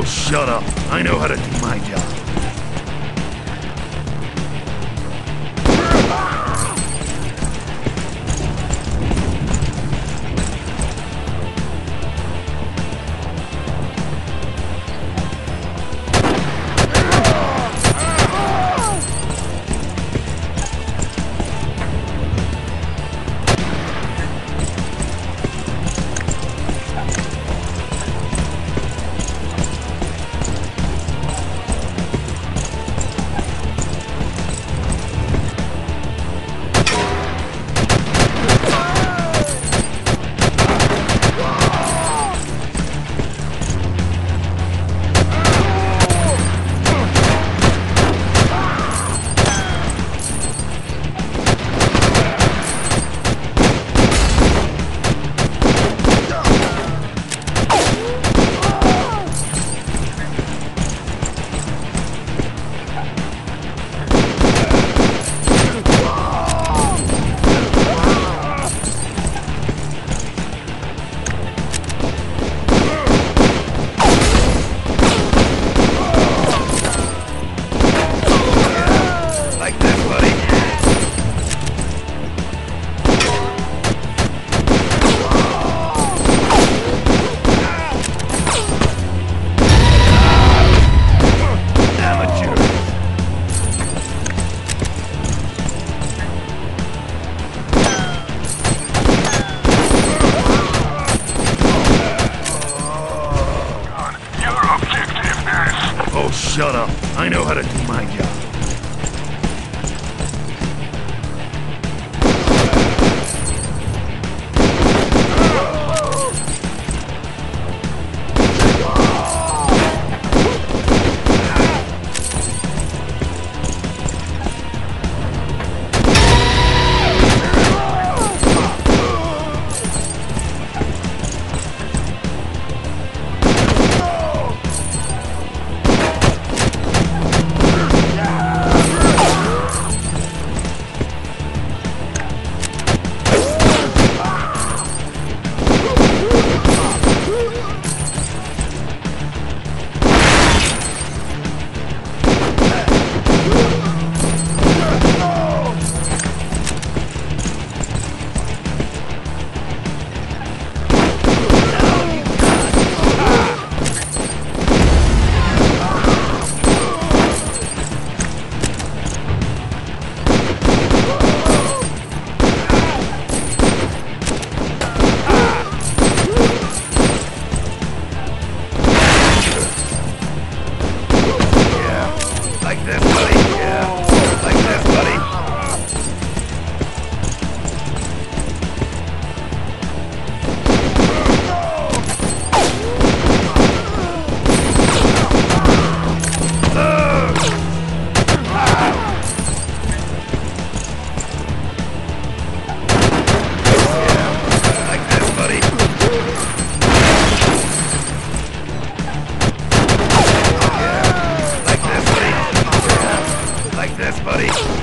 Oh, shut up. I know how to do my job. I know how to do my job. Yeah. This, buddy.